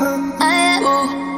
I, ooh.